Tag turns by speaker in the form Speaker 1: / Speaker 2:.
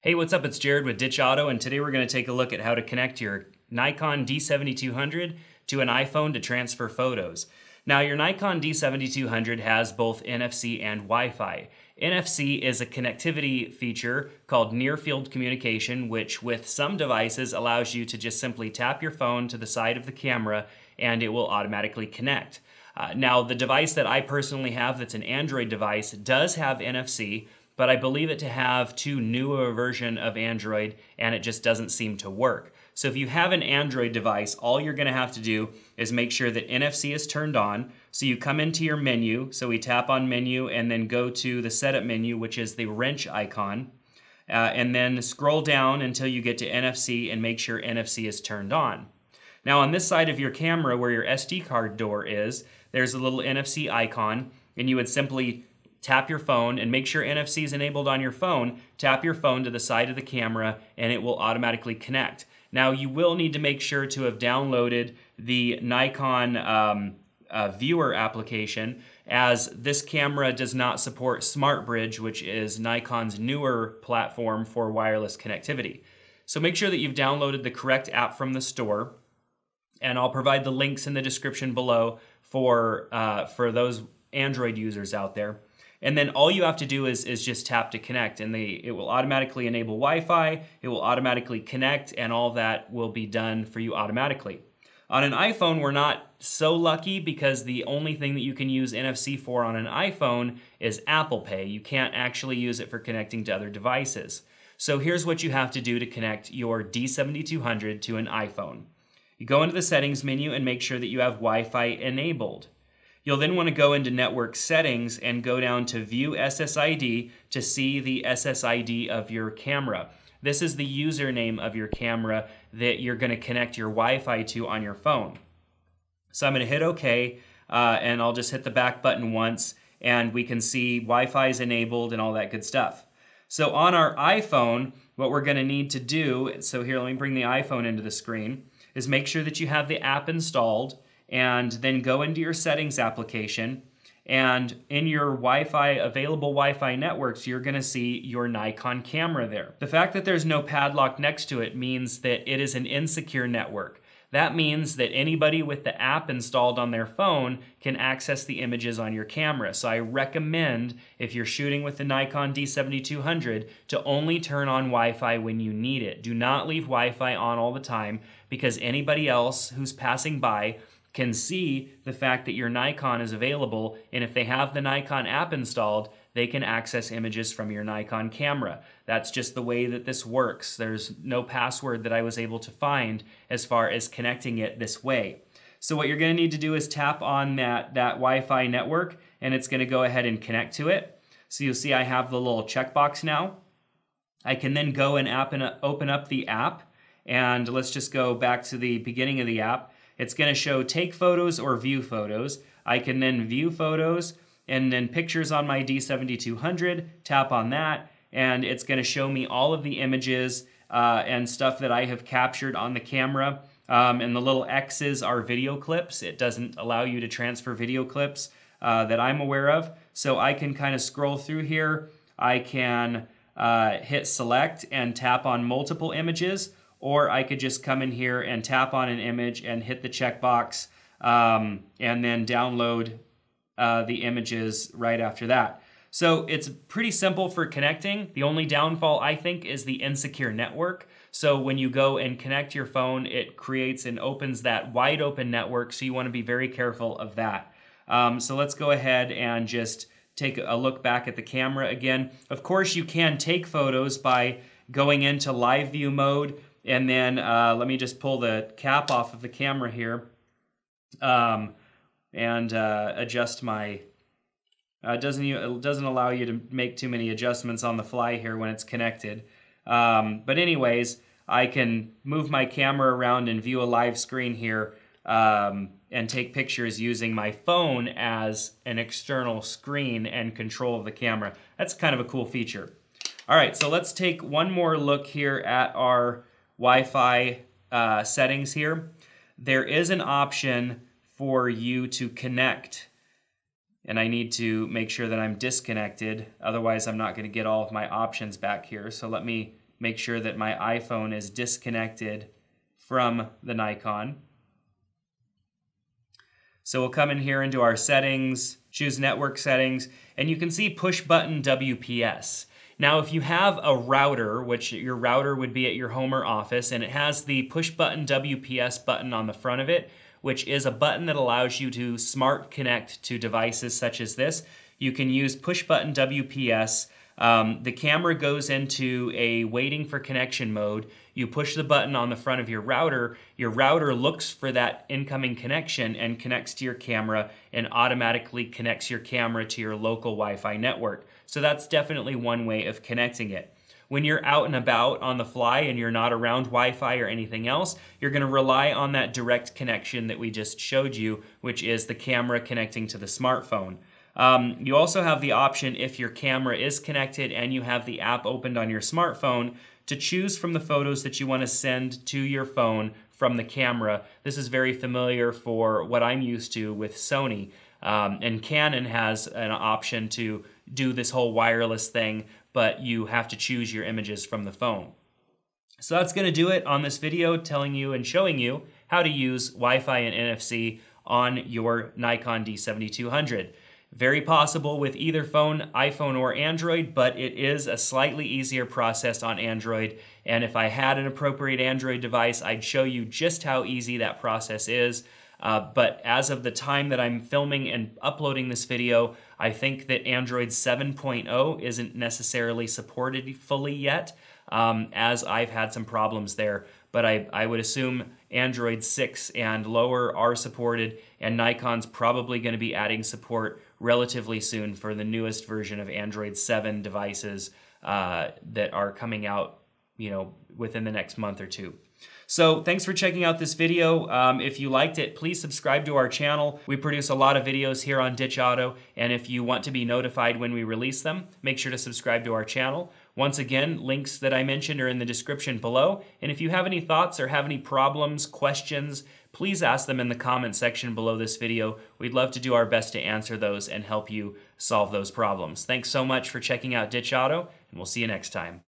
Speaker 1: Hey, what's up? It's Jerad with Ditch Auto, and today we're going to take a look at how to connect your Nikon D7200 to an iPhone to transfer photos. Now, your Nikon D7200 has both NFC and Wi-Fi. NFC is a connectivity feature called near field communication, which with some devices allows you to just simply tap your phone to the side of the camera and it will automatically connect. Uh, now, the device that I personally have that's an Android device does have NFC, but I believe it to have too new a version of Android and it just doesn't seem to work. So if you have an Android device, all you're gonna have to do is make sure that NFC is turned on. So you come into your menu, so we tap on menu and then go to the setup menu, which is the wrench icon. Uh, and then scroll down until you get to NFC and make sure NFC is turned on. Now on this side of your camera where your SD card door is, there's a little NFC icon and you would simply tap your phone and make sure NFC is enabled on your phone, tap your phone to the side of the camera and it will automatically connect. Now you will need to make sure to have downloaded the Nikon um, uh, viewer application as this camera does not support SnapBridge, which is Nikon's newer platform for wireless connectivity. So make sure that you've downloaded the correct app from the store and I'll provide the links in the description below for, uh, for those Android users out there. And then all you have to do is, is just tap to connect and it will automatically enable Wi-Fi, it will automatically connect and all that will be done for you automatically. On an iPhone, we're not so lucky because the only thing that you can use NFC for on an iPhone is Apple Pay. You can't actually use it for connecting to other devices. So here's what you have to do to connect your D7200 to an iPhone. You go into the settings menu and make sure that you have Wi-Fi enabled. You'll then want to go into network settings and go down to view SSID to see the SSID of your camera. This is the username of your camera that you're going to connect your Wi-Fi to on your phone. So I'm going to hit OK uh, and I'll just hit the back button once and we can see Wi-Fi is enabled and all that good stuff. So on our iPhone, what we're going to need to do, so here let me bring the iPhone into the screen, is make sure that you have the app installed and then go into your settings application and in your Wi-Fi, available Wi-Fi networks, you're gonna see your Nikon camera there. The fact that there's no padlock next to it means that it is an insecure network. That means that anybody with the app installed on their phone can access the images on your camera. So I recommend, if you're shooting with the Nikon D7200, to only turn on Wi-Fi when you need it. Do not leave Wi-Fi on all the time because anybody else who's passing by can see the fact that your Nikon is available, and if they have the Nikon app installed, they can access images from your Nikon camera. That's just the way that this works. There's no password that I was able to find as far as connecting it this way. So what you're gonna need to do is tap on that, that Wi-Fi network, and it's gonna go ahead and connect to it. So you'll see I have the little checkbox now. I can then go and app and open up the app, and let's just go back to the beginning of the app it's going to show take photos or view photos. I can then view photos and then pictures on my D7200, tap on that, and it's going to show me all of the images uh, and stuff that I have captured on the camera. Um, and the little X's are video clips. It doesn't allow you to transfer video clips uh, that I'm aware of. So I can kind of scroll through here. I can uh, hit select and tap on multiple images or I could just come in here and tap on an image and hit the checkbox um, and then download uh, the images right after that. So it's pretty simple for connecting. The only downfall I think is the insecure network. So when you go and connect your phone, it creates and opens that wide open network. So you want to be very careful of that. Um, so let's go ahead and just take a look back at the camera again. Of course, you can take photos by going into live view mode and then uh, let me just pull the cap off of the camera here um, and uh, adjust my, uh, it doesn't, it doesn't allow you to make too many adjustments on the fly here when it's connected. Um, but anyways, I can move my camera around and view a live screen here um, and take pictures using my phone as an external screen and control of the camera. That's kind of a cool feature. All right, so let's take one more look here at our Wi-Fi uh, settings here, there is an option for you to connect. And I need to make sure that I'm disconnected. Otherwise, I'm not going to get all of my options back here. So let me make sure that my iPhone is disconnected from the Nikon. So we'll come in here into our settings, choose network settings, and you can see push button WPS. Now, if you have a router, which your router would be at your home or office, and it has the push button WPS button on the front of it, which is a button that allows you to smart connect to devices such as this, you can use push button WPS. Um, the camera goes into a waiting for connection mode. You push the button on the front of your router. Your router looks for that incoming connection and connects to your camera and automatically connects your camera to your local Wi Fi network. So that's definitely one way of connecting it. When you're out and about on the fly and you're not around Wi Fi or anything else, you're going to rely on that direct connection that we just showed you, which is the camera connecting to the smartphone. Um, you also have the option if your camera is connected and you have the app opened on your smartphone to choose from the photos that you want to send to your phone from the camera. This is very familiar for what I'm used to with Sony. Um, and Canon has an option to do this whole wireless thing, but you have to choose your images from the phone. So that's going to do it on this video telling you and showing you how to use Wi-Fi and NFC on your Nikon D7200. Very possible with either phone, iPhone or Android, but it is a slightly easier process on Android. And if I had an appropriate Android device, I'd show you just how easy that process is. Uh, but as of the time that I'm filming and uploading this video, I think that Android 7.0 isn't necessarily supported fully yet, um, as I've had some problems there. But I, I would assume Android 6 and lower are supported, and Nikon's probably going to be adding support relatively soon for the newest version of Android 7 devices uh, that are coming out, you know, within the next month or two. So thanks for checking out this video. Um, if you liked it, please subscribe to our channel. We produce a lot of videos here on Ditch Auto, and if you want to be notified when we release them, make sure to subscribe to our channel. Once again, links that I mentioned are in the description below, and if you have any thoughts or have any problems, questions, please ask them in the comment section below this video. We'd love to do our best to answer those and help you solve those problems. Thanks so much for checking out Ditch Auto, and we'll see you next time.